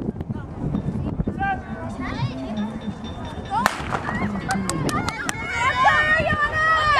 No.